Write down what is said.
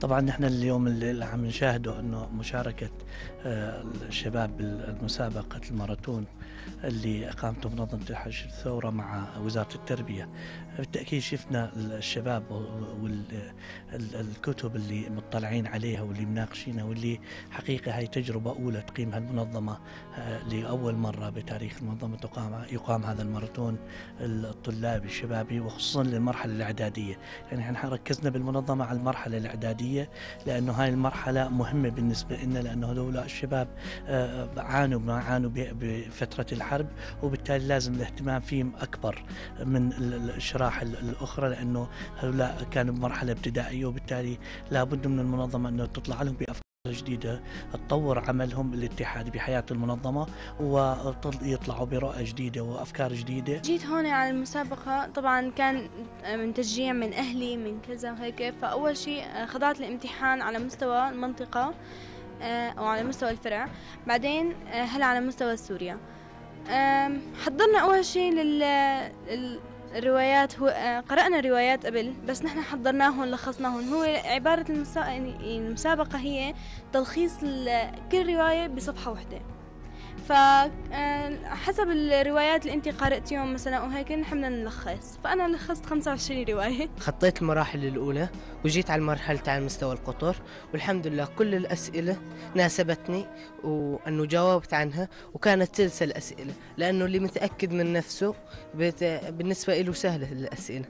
طبعا نحن اليوم اللي عم نشاهده إنه مشاركة آه، الشباب بالمسابقه الماراثون اللي إقامته منظمة الحج الثورة مع وزارة التربية. بالتأكيد شفنا الشباب والكتب اللي مطلعين عليها واللي مناقشينها واللي حقيقة هي تجربة أولى تقيمها المنظمه آه، لأول مرة بتاريخ المنظمة تقام يقام هذا الماراثون الطلابي الشبابي وخصوصا للمرحلة الإعدادية. يعني إحنا ركزنا بالمنظمة على المرحلة الإعدادية لأنه هاي المرحلة مهمة بالنسبة لنا لأنه هذول الشباب آه، عانوا ما عانوا بفترة الحرب وبالتالي لازم الاهتمام فيهم أكبر من الاشراح الأخرى لأنه هؤلاء كانوا بمرحلة ابتدائية وبالتالي لابد من المنظمة أنه تطلع لهم بأفكار جديدة تطور عملهم الاتحادي بحياة المنظمة ويطلعوا برؤى جديدة وأفكار جديدة. جيت هون على المسابقة طبعا كان من تشجيع من أهلي من كذا وهيك فأول شيء خضعت الامتحان على مستوى المنطقة آه، أو على مستوى الفرع. بعدين آه، هلا على مستوى سوريا. حضرنا أول شيء لل الروايات هو آه، قرأنا روايات قبل بس نحن حضرناهم لخصناهم هو عبارة. يعني المسابقة هي تلخيص كل رواية بصفحة واحدة فحسب آه، الروايات اللي انت قرأتيهم مثلا وهيك نحن نلخص. فأنا لخصت 25 رواية. خطيت المراحل الأولى وجيت على المرحلة على مستوى القطر والحمد لله كل الأسئلة ناسبتني وأنه جاوبت عنها وكانت تلسى الأسئلة لأنه اللي متأكد من نفسه بالنسبة له سهلة الأسئلة.